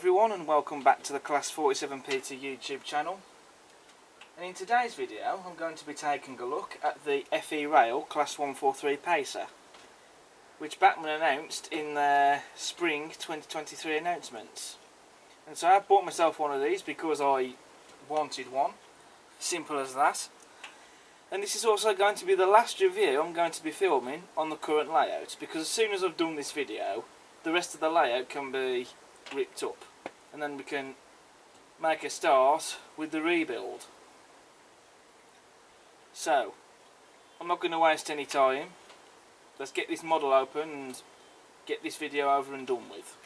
everyone and welcome back to the Class 47 Peter YouTube channel. And in today's video I'm going to be taking a look at the EFE Rail Class 143 Pacer which Bachmann announced in their spring 2023 announcements. And so I bought myself one of these because I wanted one. Simple as that. And this is also going to be the last review I'm going to be filming on the current layout because as soon as I've done this video the rest of the layout can be ripped up and then we can make a start with the rebuild. So, I'm not going to waste any time. Let's get this model open and get this video over and done with.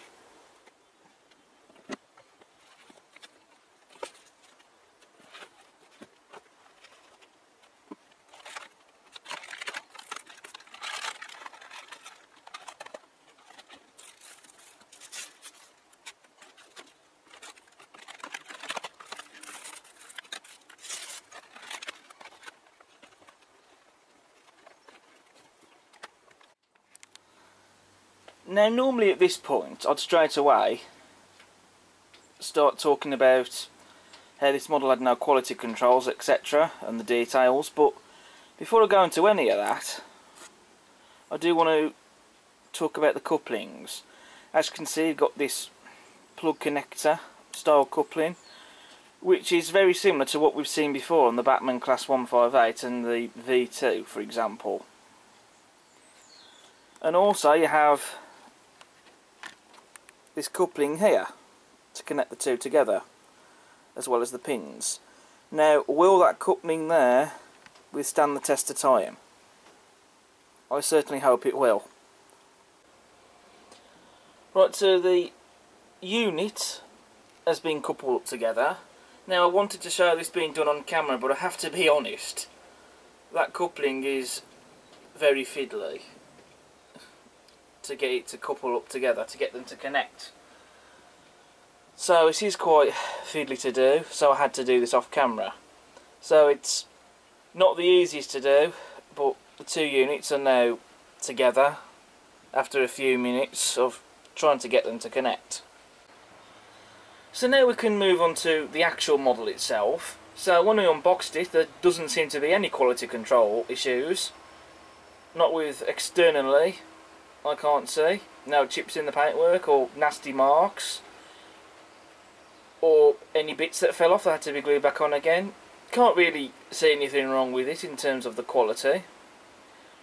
Now normally at this point I'd straight away start talking about how this model had no quality controls etc and the details but before I go into any of that I do want to talk about the couplings. As you can see you've got this plug connector style coupling which is very similar to what we've seen before on the Bachmann Class 158 and the V2 for example. And also you have this coupling here to connect the two together as well as the pins. Now will that coupling there withstand the test of time? I certainly hope it will. Right so the unit has been coupled together. Now I wanted to show this being done on camera but I have to be honest that coupling is very fiddly to get it to couple up together, to get them to connect. So it is quite fiddly to do, so I had to do this off camera. So it's not the easiest to do, but the two units are now together after a few minutes of trying to get them to connect. So now we can move on to the actual model itself. So when I unboxed it, there doesn't seem to be any quality control issues. Not with externally, I can't see. No chips in the paintwork or nasty marks. Or any bits that fell off that had to be glued back on again. Can't really see anything wrong with it in terms of the quality.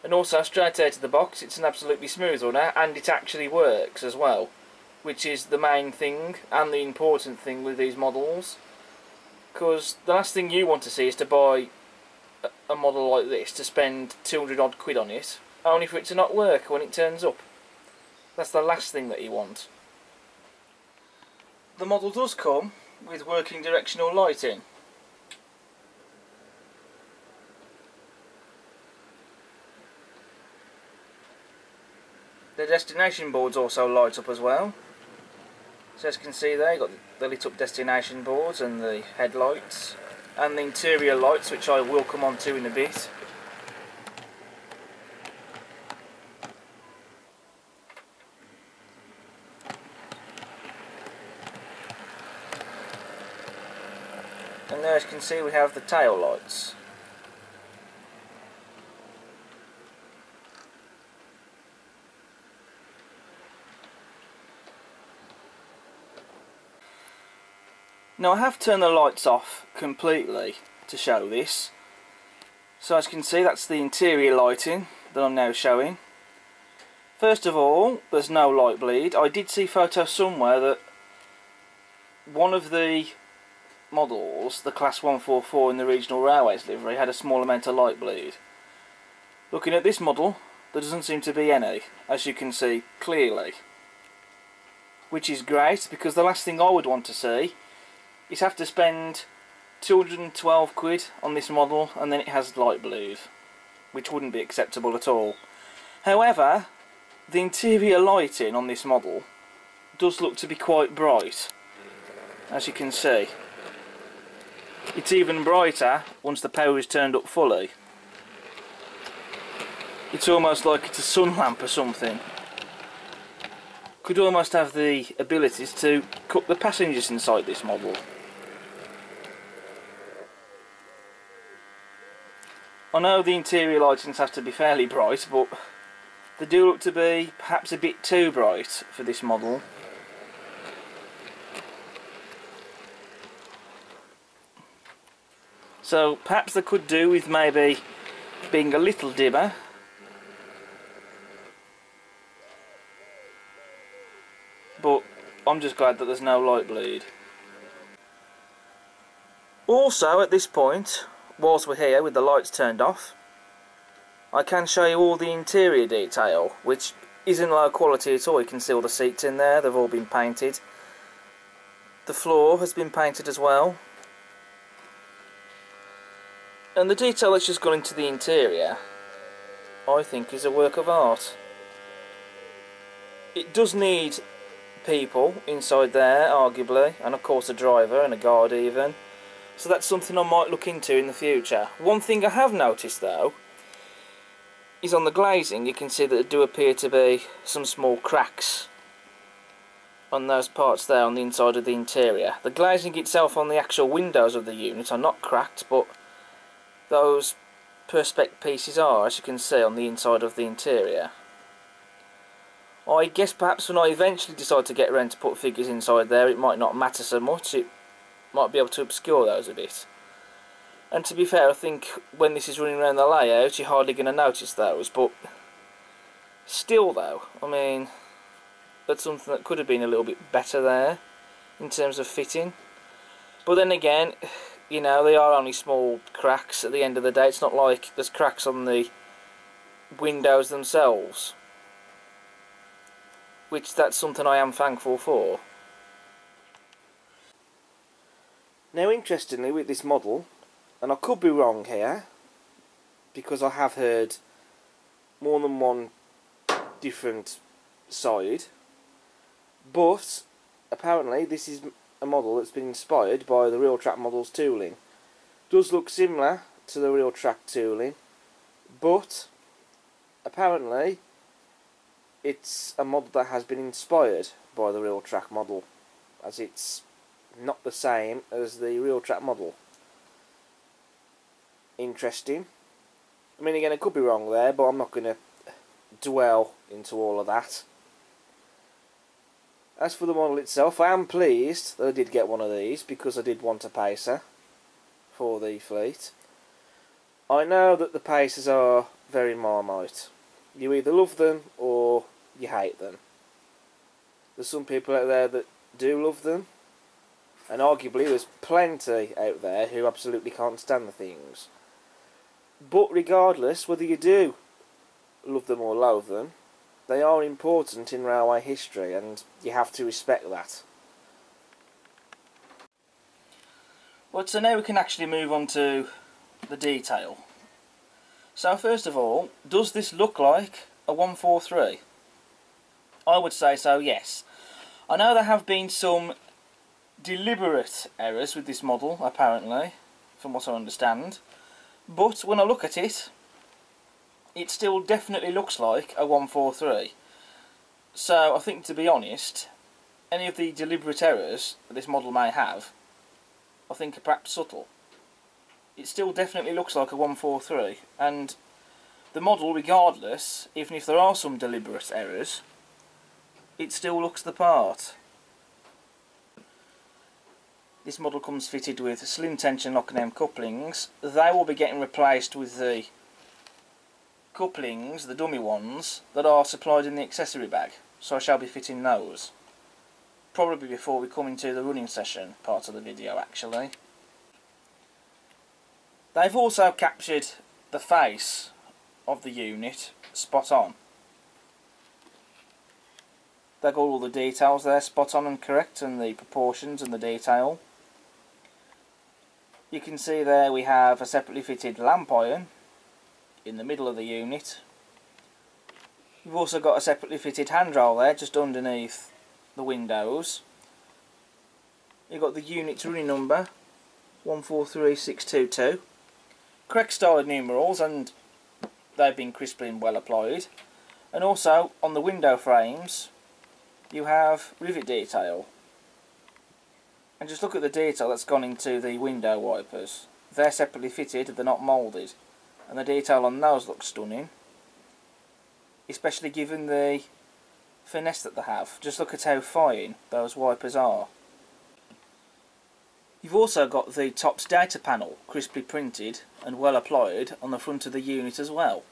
And also straight out of the box it's an absolutely smooth runner and it actually works as well. Which is the main thing and the important thing with these models. Because the last thing you want to see is to buy a model like this to spend 200 odd quid on it only for it to not work when it turns up. That's the last thing that you want. The model does come with working directional lighting. The destination boards also light up as well. So as you can see there, you've got the lit up destination boards and the headlights and the interior lights which I will come on to in a bit. And there as you can see we have the tail lights Now I have turned the lights off completely to show this. So as you can see that's the interior lighting that I'm now showing. First of all, there's no light bleed. I did see photos somewhere that one of the models, the Class 144 in the Regional Railways livery had a small amount of light bleed. Looking at this model, there doesn't seem to be any, as you can see clearly. Which is great, because the last thing I would want to see is have to spend 212 quid on this model and then it has light bleed, which wouldn't be acceptable at all. However, the interior lighting on this model does look to be quite bright, as you can see. It's even brighter once the power is turned up fully. It's almost like it's a sun lamp or something. Could almost have the abilities to cut the passengers inside this model. I know the interior lightings have to be fairly bright, but they do look to be perhaps a bit too bright for this model. So perhaps they could do with maybe being a little dimmer. But I'm just glad that there's no light bleed. Also at this point, whilst we're here with the lights turned off, I can show you all the interior detail, which isn't low quality at all. You can see all the seats in there, they've all been painted. The floor has been painted as well. And the detail that's just gone into the interior, I think is a work of art. It does need people inside there, arguably, and of course a driver and a guard even. So that's something I might look into in the future. One thing I have noticed though, is on the glazing you can see that there do appear to be some small cracks on those parts there on the inside of the interior. The glazing itself on the actual windows of the unit are not cracked but those perspex pieces are, as you can see, on the inside of the interior. I guess perhaps when I eventually decide to get around to put figures inside there, it might not matter so much. It might be able to obscure those a bit. And to be fair, I think when this is running around the layout, you're hardly going to notice those. But still, though, I mean, that's something that could have been a little bit better there in terms of fitting. But then again, you know, they are only small cracks at the end of the day. It's not like there's cracks on the windows themselves. Which that's something I am thankful for. Now interestingly with this model, and I could be wrong here, because I have heard more than one different side, but apparently this is a model that's been inspired by the Realtrack model's tooling. Does look similar to the Realtrack tooling, but apparently it's a model that has been inspired by the Realtrack model, as it's not the same as the Realtrack model. Interesting. I mean, again, I could be wrong there, but I'm not going to dwell into all of that. As for the model itself, I am pleased that I did get one of these because I did want a pacer for the fleet. I know that the pacers are very marmite. You either love them or you hate them. There's some people out there that do love them, and arguably there's plenty out there who absolutely can't stand the things. But regardless, whether you do love them or loathe them, they are important in railway history and you have to respect that. Well, so now we can actually move on to the detail. So first of all, does this look like a 143? I would say so, yes. I know there have been some deliberate errors with this model, apparently, from what I understand. But when I look at it, it still definitely looks like a 143. So I think to be honest, any of the deliberate errors that this model may have, I think are perhaps subtle. It still definitely looks like a 143 and the model regardless, even if there are some deliberate errors, it still looks the part. This model comes fitted with slim tension lock and M couplings. They will be getting replaced with the couplings, the dummy ones, that are supplied in the accessory bag. So I shall be fitting those. Probably before we come into the running session part of the video actually. They've also captured the face of the unit spot on. They've got all the details there spot on and correct and the proportions and the detail. You can see there we have a separately fitted lamp iron in the middle of the unit. You've also got a separately fitted handrail there just underneath the windows. You've got the unit's running number 143622. Correct style numerals and they've been crisply and well applied. And also on the window frames you have rivet detail And just look at the detail that's gone into the window wipers. They're separately fitted, they're not moulded. And the detail on those looks stunning. Especially given the finesse that they have. Just look at how fine those wipers are. You've also got the TOPS data panel crisply printed and well applied on the front of the unit as well.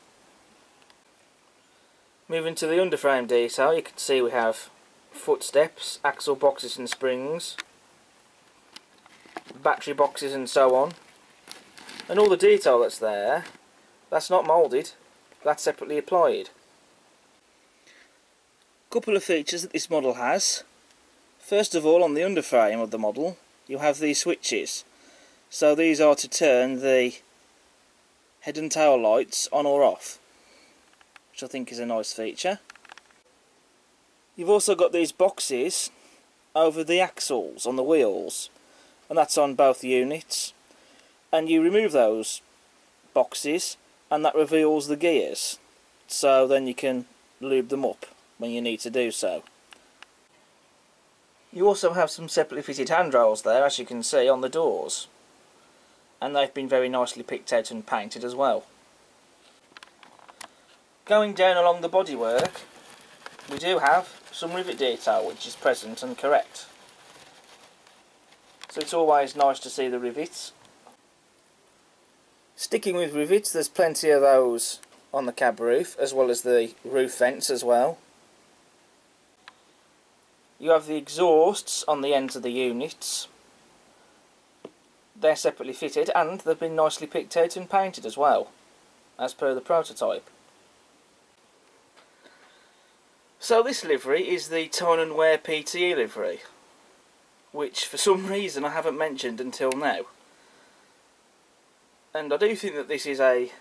Moving to the underframe detail, you can see we have footsteps, axle boxes and springs, battery boxes and so on. And all the detail that's there, that's not moulded, that's separately applied. Couple of features that this model has. First of all, on the underframe of the model, you have these switches. So these are to turn the head and tail lights on or off, which I think is a nice feature. You've also got these boxes over the axles on the wheels, and that's on both units. And you remove those boxes, and that reveals the gears. So then you can lube them up when you need to do so. You also have some separately fitted handrails there, as you can see, on the doors. And they've been very nicely picked out and painted as well. Going down along the bodywork, we do have some rivet detail which is present and correct. So it's always nice to see the rivets. Sticking with rivets, there's plenty of those on the cab roof, as well as the roof vents as well. You have the exhausts on the ends of the units. They're separately fitted and they've been nicely picked out and painted as well, as per the prototype. So this livery is the Tyne and Wear PTE livery, which for some reason I haven't mentioned until now. And I do think that this is a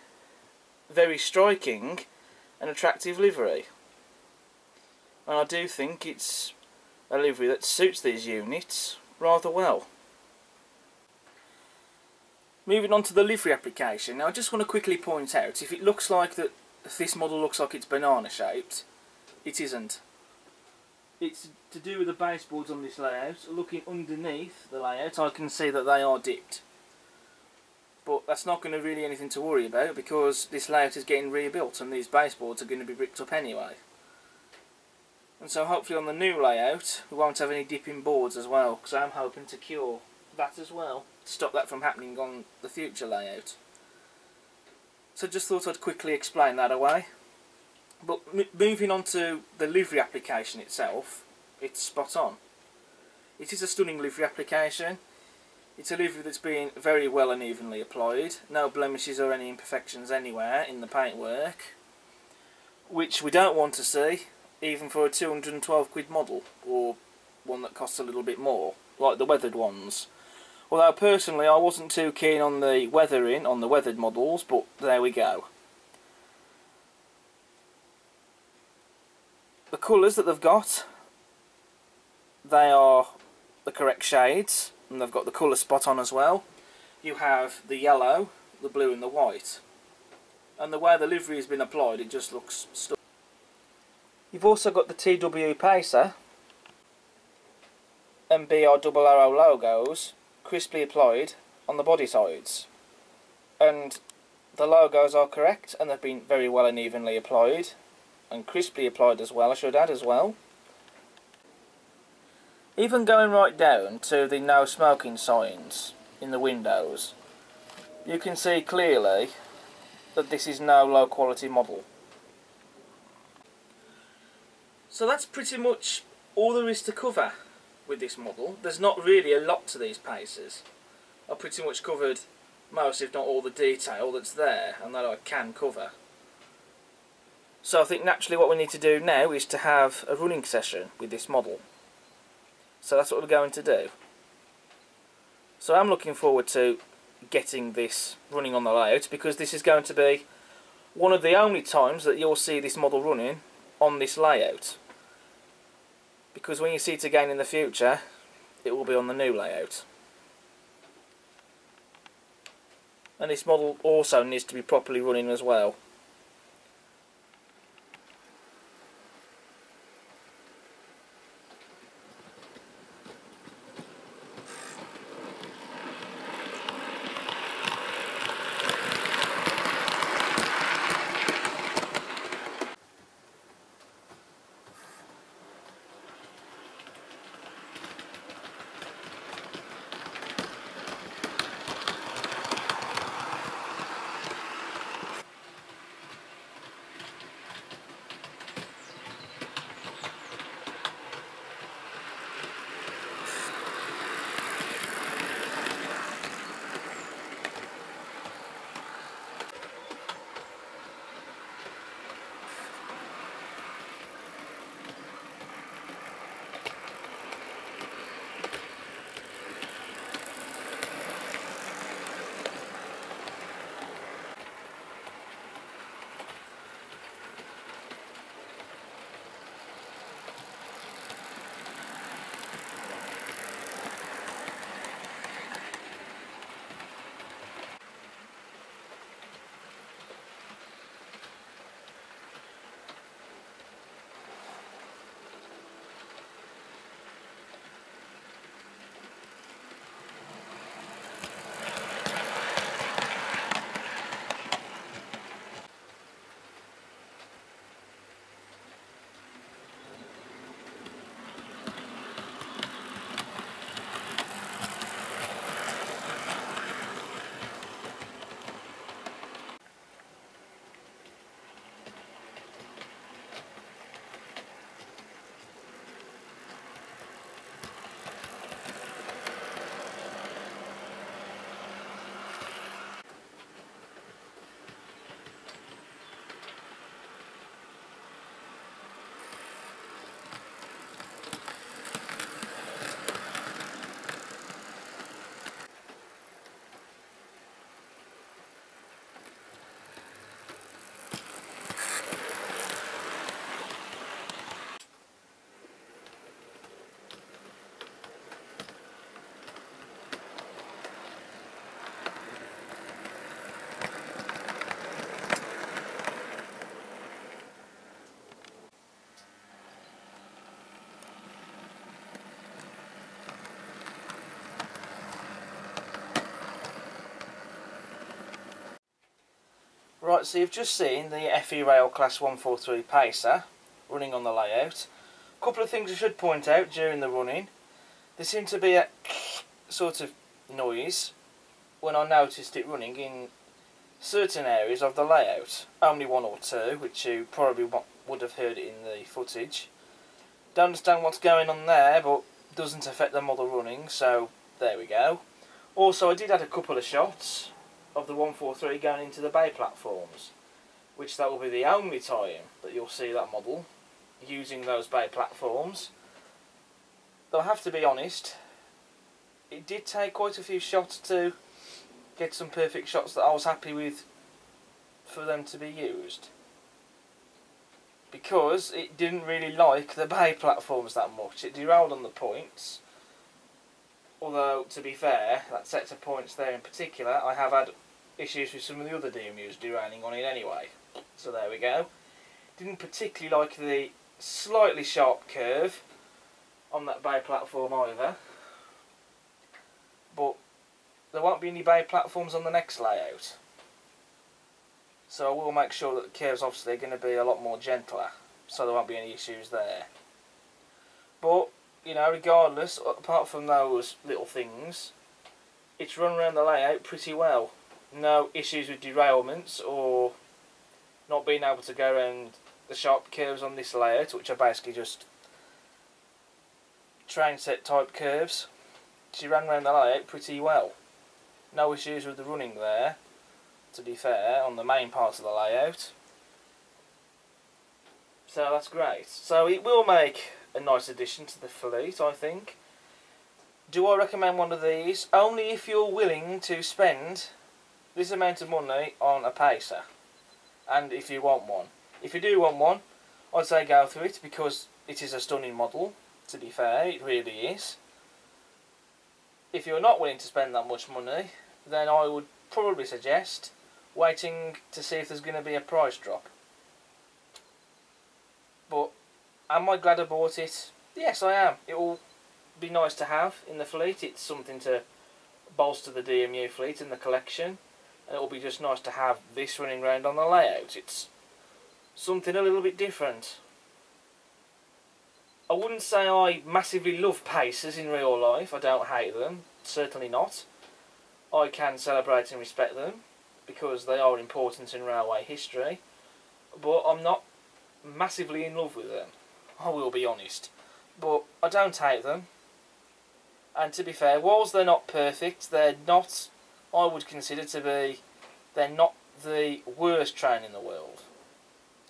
very striking and attractive livery. And I do think it's a livery that suits these units rather well. Moving on to the livery application, now I just want to quickly point out, if it looks like that this model looks like it's banana shaped, it isn't. It's to do with the baseboards on this layout. Looking underneath the layout I can see that they are dipped. But that's not going to really anything to worry about because this layout is getting rebuilt and these baseboards are going to be ripped up anyway. And so hopefully on the new layout we won't have any dipping boards as well because I'm hoping to cure that as well to stop that from happening on the future layout. So just thought I'd quickly explain that away. But moving on to the livery application itself, it's spot on. It is a stunning livery application. It's a livery that's been very well and evenly applied. No blemishes or any imperfections anywhere in the paintwork. Which we don't want to see even for a 212 quid model or one that costs a little bit more like the weathered ones although personally I wasn't too keen on the weathering on the weathered models but there we go the colours that they've got they are the correct shades and they've got the colour spot on as well you have the yellow the blue and the white and the way the livery has been applied it just looks stunning You've also got the TW Pacer and BR double arrow logos crisply applied on the body sides. And the logos are correct and they've been very well and evenly applied and crisply applied as well, I should add as well. Even going right down to the no smoking signs in the windows, you can see clearly that this is no low quality model. So that's pretty much all there is to cover with this model. There's not really a lot to these Pacers. I've pretty much covered most, if not all, the detail that's there and that I can cover. So I think naturally what we need to do now is to have a running session with this model. So that's what we're going to do. So I'm looking forward to getting this running on the layout because this is going to be one of the only times that you'll see this model running on this layout. Because when you see it again in the future it will be on the new layout. And this model also needs to be properly running as well Right, so you've just seen the EFE Rail Class 143 Pacer running on the layout. A couple of things I should point out during the running. There seemed to be a sort of noise when I noticed it running in certain areas of the layout. Only one or two, which you probably would have heard in the footage. Don't understand what's going on there, but doesn't affect the model running, so there we go. Also, I did add a couple of shots of the 143 going into the bay platforms, which that will be the only time that you'll see that model using those bay platforms. Though I have to be honest, it did take quite a few shots to get some perfect shots that I was happy with for them to be used. Because it didn't really like the bay platforms that much. It derailed on the points. Although, to be fair, that set of points there in particular, I have had issues with some of the other DMUs derailing on it anyway. So there we go. Didn't particularly like the slightly sharp curve on that bay platform either. But there won't be any bay platforms on the next layout. So I will make sure that the curves obviously are going to be a lot more gentler. So there won't be any issues there. But, you know, regardless, apart from those little things, it's run around the layout pretty well no issues with derailments or not being able to go around the sharp curves on this layout, which are basically just train set type curves. She ran around the layout pretty well. No issues with the running there, to be fair, on the main part of the layout. So that's great. So it will make a nice addition to the fleet, I think. Do I recommend one of these? Only if you're willing to spend this amount of money on a pacer and if you want one. If you do want one, I'd say go through it because it is a stunning model, to be fair, it really is. If you're not willing to spend that much money, then I would probably suggest waiting to see if there's going to be a price drop. But am I glad I bought it? Yes, I am. It will be nice to have in the fleet. It's something to bolster the DMU fleet in the collection and it will be just nice to have this running around on the layout. It's something a little bit different. I wouldn't say I massively love pacers in real life, I don't hate them, certainly not. I can celebrate and respect them because they are important in railway history, but I'm not massively in love with them, Oh, I will be honest. But I don't hate them, and to be fair, whilst they're not perfect, they're not I would consider to be, they're not the worst train in the world.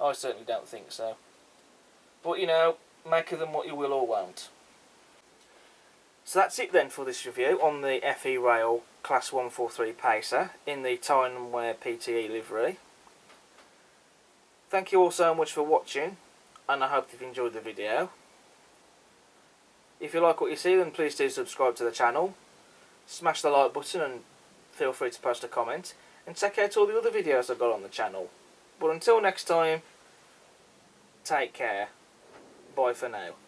I certainly don't think so. But you know, make of them what you will or won't. So that's it then for this review on the EFE Rail Class 143 Pacer in the Tyne and Wear PTE livery. Thank you all so much for watching and I hope you've enjoyed the video. If you like what you see then please do subscribe to the channel, smash the like button and feel free to post a comment and check out all the other videos I've got on the channel. But until next time, take care. Bye for now.